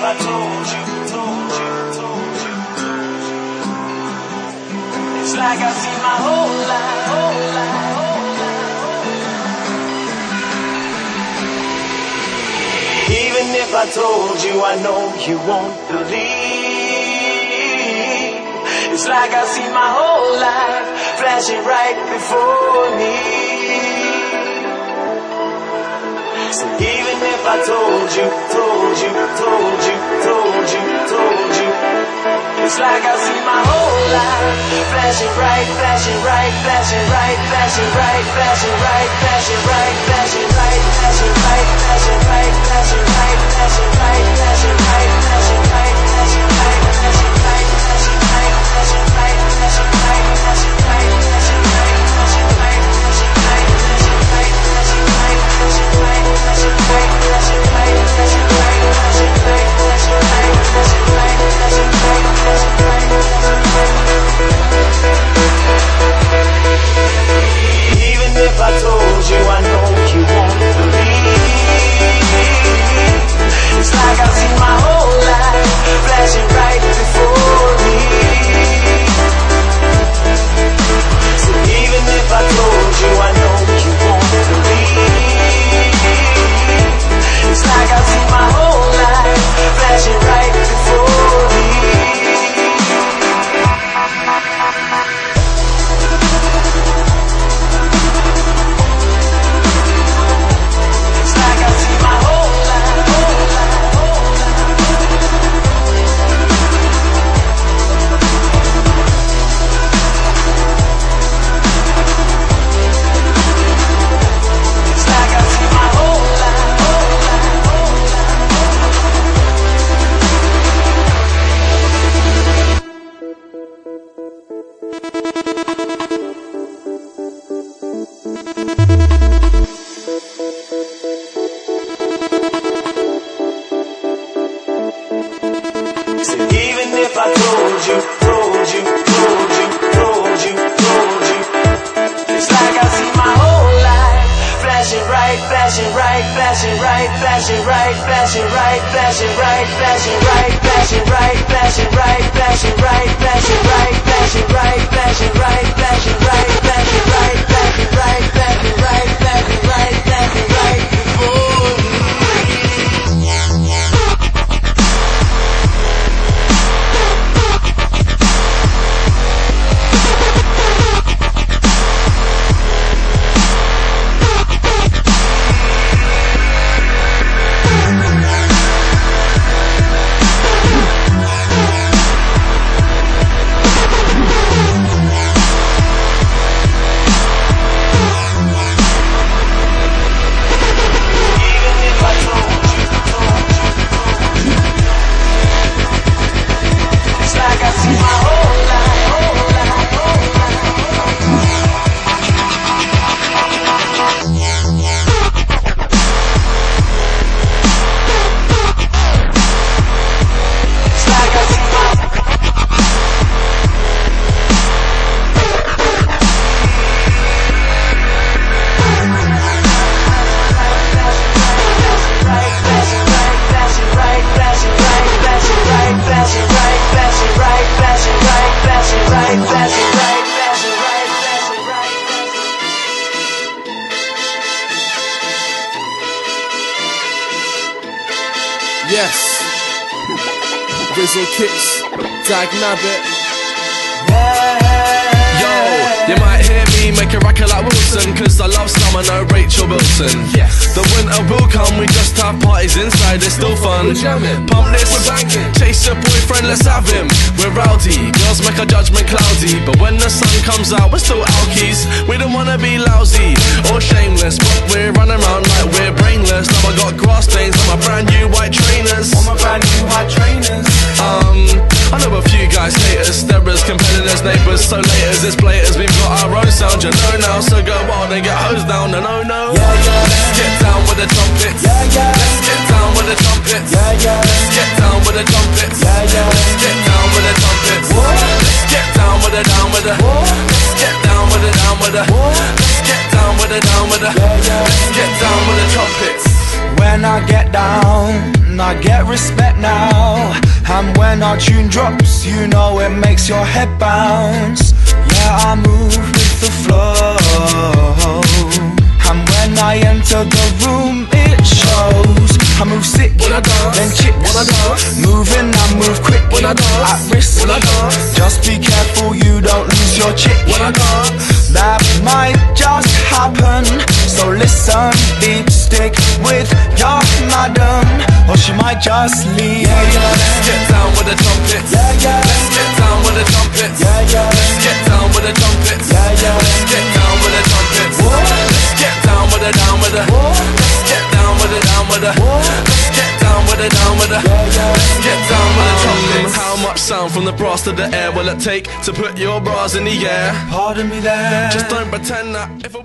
told you, told you, told you. It's like I've seen my whole life, whole life, whole life. Even if I told you, I know you won't believe. It's like I've seen my whole life flashing right before me. So even if I told you, told you, told you, told you, told you, it's like I see my whole life flashing right, flashing right, flashing right, flashing right, flashing right, flashing right, flashing right, flashing right, flashing right, flashing right, So even if I told you, told you, told you, told you, told you, it's like I see my whole life flashing right, flashing right, flashing right, flashing right, flashing right, flashing right, flashing right, flashing right, flashing right, flashing right, flashing right, flashing right, flashing right, flashing right, flashing right, flashing right, Yes. Rizzle Kicks, Dag Nabbit. Yo, you might hear me make a record like Wilson, cause I love Summer, no Rachel Wilson. Yes. The winter will come, we just have parties inside, it's still fun. We're Pump this, chase your boyfriend, let's have him. We're rowdy, girls make our judgment cloudy, but when the sun comes out, we're still alkies. We don't wanna be lousy or shameless, but we're running around like we're brainless. Now I got grass stains on my brand new white trainers. On my brand new white trainers. Um, I know a few guys hate us, sterers, competitors, neighbours, so laters, it's blaters. We've got our own sound, you know now, so go wild and get hosed down. No, no, no. Yeah, yeah. Let's get down with the trumpets. Yeah, yeah. Let's get down with the trumpets. Yeah, yeah. Let's get down with the trumpets. Yeah, yeah. Let's get down with the trumpets. Let's get down with the down with the. Let's get down with the down with the. Let's get down with the down with the. Let's get down with the trumpets. When I get down, I get respect now. And when our tune drops, you know it makes your head bounce. Yeah, I move with the flow. And when I enter the room, it shows. I move sick, When I dance, then chicks. when I dance, Moving, I move quick, When I dance, at risk. when I dance, Just be careful you don't lose your chick. when I dance. That might just happen. So listen, deep stick with your madam, she might just leave. Yeah, yeah, Let's get down with the trumpets. yeah, yeah. Let's get down with the trumpets. Yeah, yeah. Let's get down with the trumpets. Yeah, yeah. Let's get down with the trumpets. Let's get down with the down with the. Let's get down with the down with the. Let's get down with the down with the. Let's get down with the trumpets. How much sound from the brass to the air will it take to put your bras in the air? Pardon me there. Just don't pretend that if over.